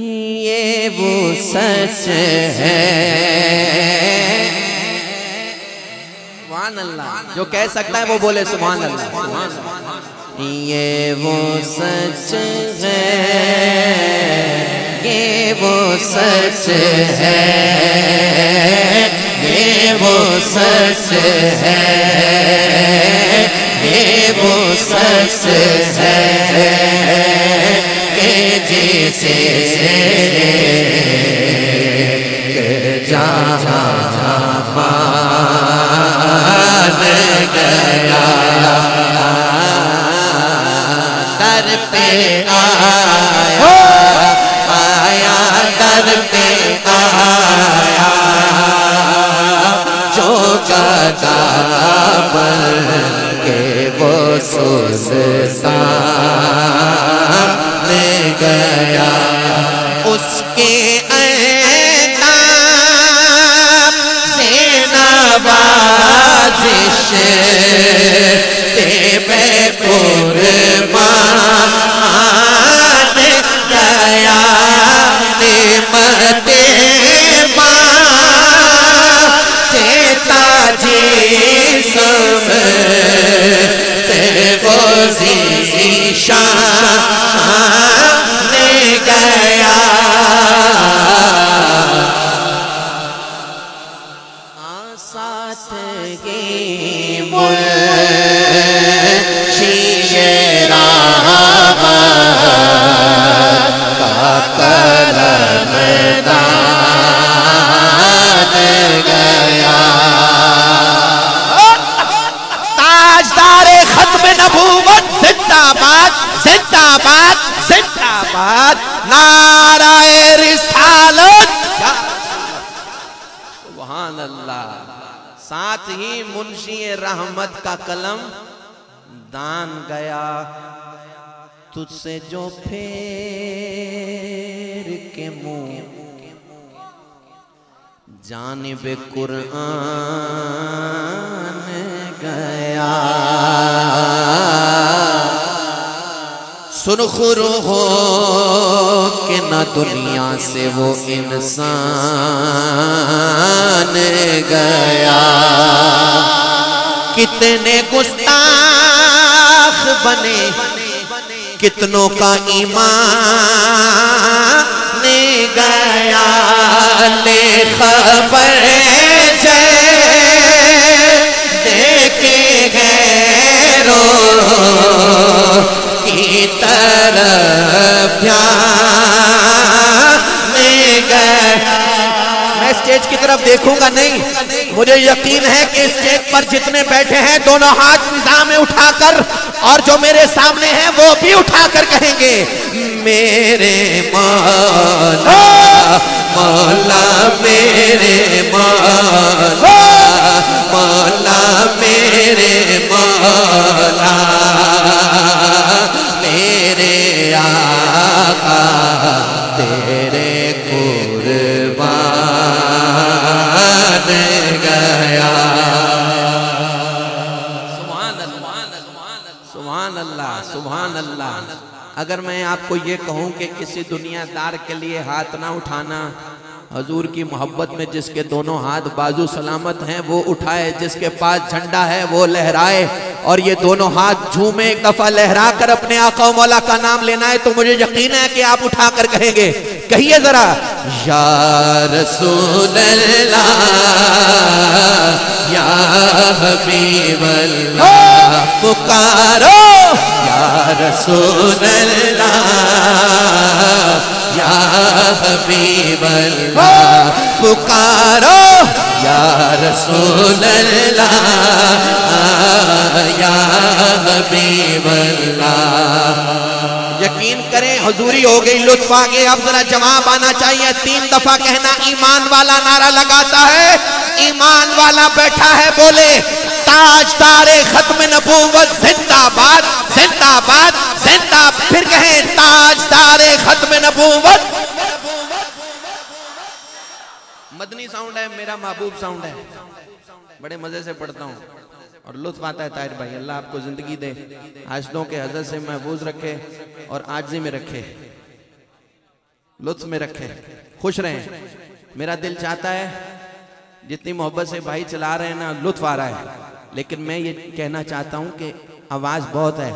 یہ وہ سچ ہے۔ سبحان اللہ۔ جو کہہ سکتا ہے وہ بولے سبحان اللہ۔ یہ وہ سچ ہے۔ یہ وہ سچ ہے۔ یہ وہ سچ ہے۔ یہ وہ سچ ہے۔ جیسے جہاں گیا۔ در پہ آیا آیا در پہ آیا۔ جو گدا بن کے وہ سوزتا۔ گیا اس کے اینا سے نوازش تے قربان گیا، نعمت ماں تے تاجی تے وہ شان ہی منشی رحمت کا قلم دان گیا۔ تجھ سے جو پھیر کے منہ، جانب قرآن گیا۔ سرخر ہو کہ نہ دنیا سے وہ انسان گیا۔ کتنے گستاخ بنے، کتنوں کا ایمان گیا، لے خبر جے۔ دیکھے گیروں کی طرف جانے گئے میں اسٹیج کی طرف دیکھوں گا، نہیں۔ مجھے یقین ہے کہ اس چیک پر جتنے بیٹھے ہیں، دونوں ہاتھ فضا میں اٹھا کر اور جو میرے سامنے ہیں، وہ بھی اٹھا کر کہیں گے، میرے مولا مولا، میرے مولا مولا اگر میں آپ کو یہ کہوں کہ کسی دنیا دار کے لیے ہاتھ نہ اٹھانا، حضور کی محبت میں جس کے دونوں ہاتھ بازو سلامت ہیں، وہ اٹھائے، جس کے پاس جھنڈا ہے، وہ لہرائے۔ اور یہ دونوں ہاتھ جھومے ایک دفعہ لہرا کر اپنے آقا و مولا کا نام لینا ہے، تو مجھے یقین ہے کہ آپ اٹھا کر کہیں گے۔ کہیے ذرا، یا رسول اللہ، یا حبیب اللہ، پکارو۔ رسول اللہ، یا حبیب اللہ، پکارو، یا رسول اللہ، یا حبیب اللہ۔ یقین کریں، حضوری ہو گئی، لطف آگے اب ذرا جواب آنا چاہیے۔ تین دفعہ کہنا، ایمان والا نعرہ لگاتا ہے، ایمان والا بیٹھا ہے، بولے تاج تارے ختم نبوت، زندہ باد زندہ باد، زندہ پھر کہیں تاج تارے ختم نبوت۔ مدنی ساؤنڈ ہے، میرا محبوب ساؤنڈ ہے۔ بڑے مزے سے پڑھتا ہوں۔ اور لطف آتا ہے تائر بھائی، اللہ آپ کو زندگی دے۔ حاجدوں کے حضرت سے محبوظ رکھے اور آجزی میں رکھے۔ لطف میں رکھے۔ خوش رہیں۔ میرا دل چاہتا ہے، جتنی محبت سے بھائی چلا رہے ہیں نا، لطف آ رہا ہے۔ لیکن میں یہ کہنا چاہتا ہوں کہ آواز بہت ہے۔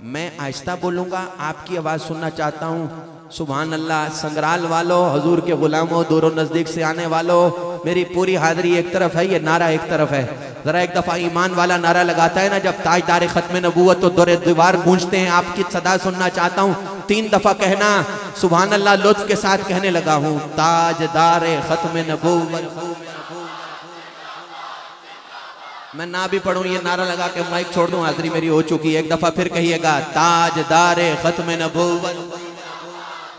میں آہستہ بولوں گا، آپ کی آواز سننا چاہتا ہوں۔ سبحان اللہ، سنگرال والو، حضور کے غلاموں، دور و نزدیک سے آنے والو، میری پوری حاضری ایک طرف ہے، یہ نعرہ ایک طرف ہے۔ ذرا ایک دفعہ ایمان والا نعرہ لگاتا ہے نا، جب تاج دار ختم نبوت تو دور دیوار گونجتے ہیں۔ آپ کی صدا سننا چاہتا ہوں۔ تین دفعہ کہنا، سبحان اللہ، لطف کے ساتھ کہنے لگا ہوں۔ تاج دار ختم نبوت۔ میں نہ بھی پڑھوں، یہ نعرہ لگا کے مائک چھوڑ دوں، حاضری میری ہو چکی ایک دفعہ پھر کہیے گا، تاجدار ختم نبوت۔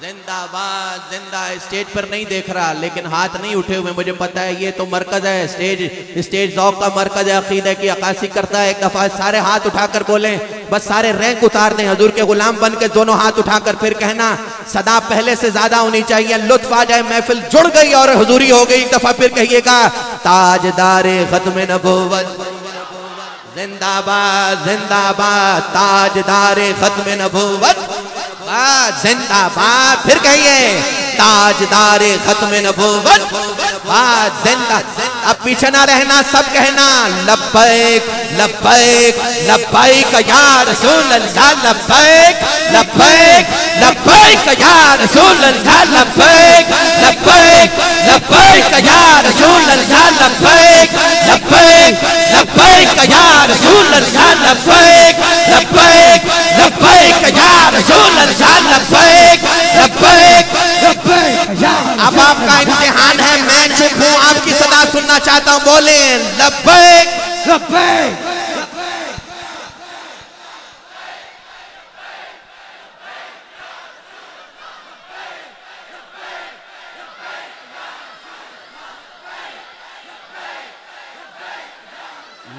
زندہ باد، زندہ اسٹیج پر نہیں دیکھ رہا، لیکن ہاتھ نہیں اٹھے ہوئے، مجھے پتا ہے یہ تو مرکز ہے، اسٹیج اسٹیج ذوق کا مرکز ہے عقیدہ کی عکاسی کرتا ہے، ایک دفعہ سارے ہاتھ اٹھا کر بولیں، بس سارے رینک اتار دیں، حضور کے غلام بن کے دونوں ہاتھ اٹھا کر پھر کہنا، صدا پہلے سے زیادہ ہونی چاہیے، لطف آ جائے، محفل جڑ گئی اور حضوری ہو گئی، ایک دفعہ پھر کہیے گا تاج دار ختم نبوت، زندہ باد زندہ باد، تاجدار ختم نبوت۔ باد زندہ باد، پھر کہیے تاجدار ختم نبوت۔ باد زندہ، اب پیچھے نہ رہنا، سب کہنا لبائک لبائک لبائک یا رسول اللہ لبائک لبائک لبائک یا رسول اللہ لبائک لبائک لبائک یا رسول اللہ لبائک لبائک لبائک یا رسول اللہ لبائک چاہتا ہوں بولیں لبیک۔ لبیک۔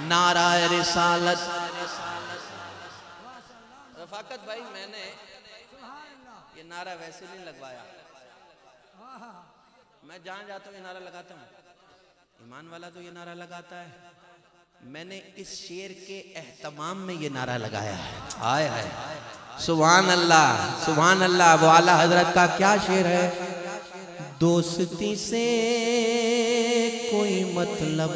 نعرہ رسالت۔ رفاقت بھائی میں نے یہ نعرہ ویسے نہیں لگوایا۔ میں جہاں جاتا ہوں یہ نعرہ لگاتا ہوں۔ ایمان والا تو یہ نعرہ لگاتا ہے، میں نے اس شیر کے اہتمام میں یہ نعرہ لگایا ہے۔ آئے آئے۔ سبحان اللہ سبحان اللہ وہ اعلیٰ حضرت کا کیا شیر ہے؟ دوستی سے کوئی مطلب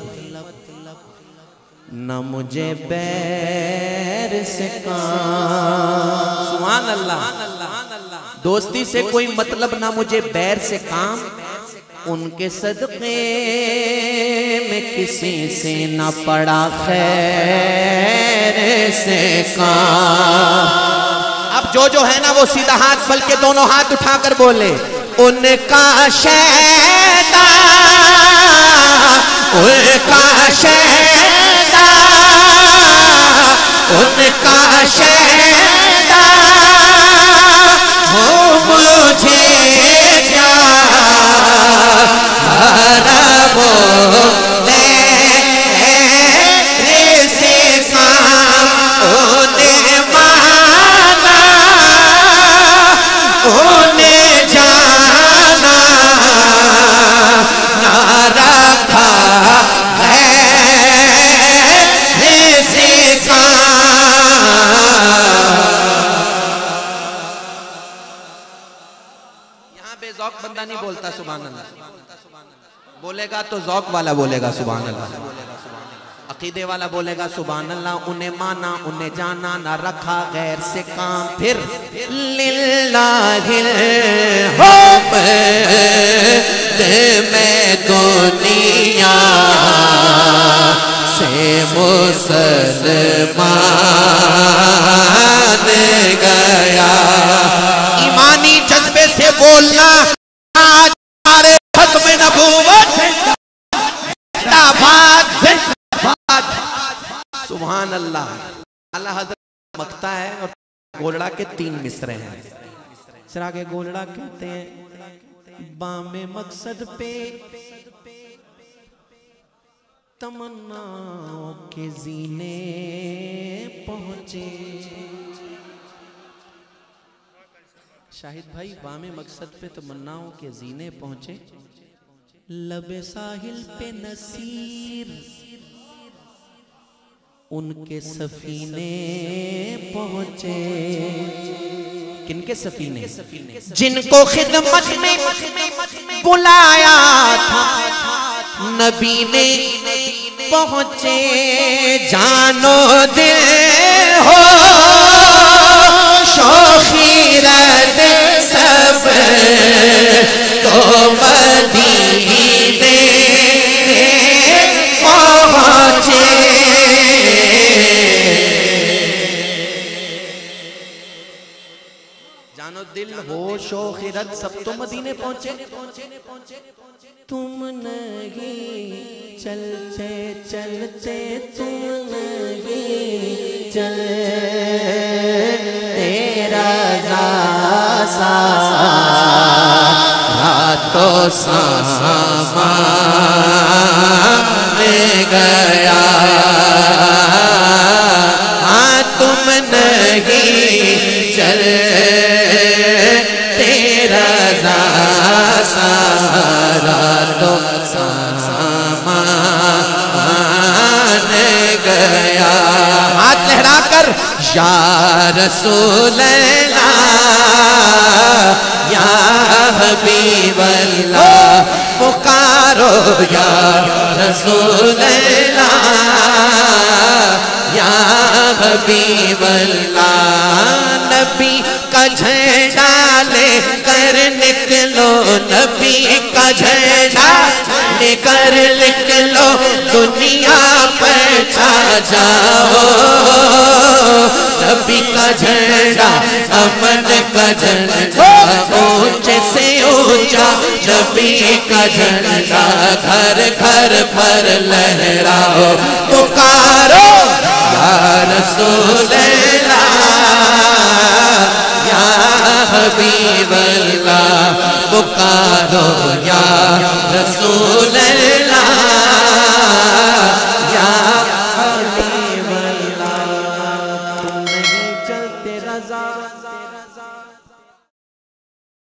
نہ مجھے بیر سے کام۔ سبحان اللہ دوستی سے کوئی مطلب نہ مجھے بیر سے کام۔ ان کے صدقے میں کسی سے نہ پڑا خیر سے کا اب جو جو ہے نا وہ سیدھا ہاتھ، بلکہ دونوں ہاتھ اٹھا کر بولے۔ ان کا شیدا ان کا شیدا ان کا شیدا ہو مجھے Karamo بولتا سبحان اللہ۔ بولے گا تو ذوق والا بولے گا سبحان اللہ۔ عقیدے والا بولے گا سبحان اللہ۔ انہیں مانا، انہیں جانا، نہ رکھا غیر سے کام۔ پھر للہ الحب میں دنیا سے مسلمان۔ مکتا ہے اور گولڑا کے تین مصرے ہیں۔ سرا گولڑا کہتے ہیں، بام مقصد پہ تمنا کے زینے پہنچے۔ شاہد بھائی، بام مقصد پہ تمناؤں کے زینے پہنچے۔ لب ساحل پہ نصیر۔ ان کے سفینے پہنچے۔ کن کے سفینے؟ جن کو خدمت میں بلایا تھا، نبی نے پہنچے۔ جانو دل ہو، شوخی رد سب تو مدینہ دل ہو شو خیرت سب تو مدینے پہنچے۔ تم نہیں چلتے چلتے تم نہیں چلتے۔ تیرا تو سامان گیا۔ سارا تو سامان گیا ہاتھ لہرا کر، یا رسول اللہ، یا حبیب اللہ، پکارو یا رسول اللہ، یا حبیب اللہ، نبی کا جھنڈا جھنڈا لے کر نکلو دنیا پر چھا جاؤ۔ نبی کا جھنڈا، امن کا جھنڈا اونچے سے اونچا نبی کا جھنڈا۔ گھر گھر پر لہراؤ، پکارو۔ یا رسول اللہ، یا حبیب اللہ پکارو یا رسول اللہ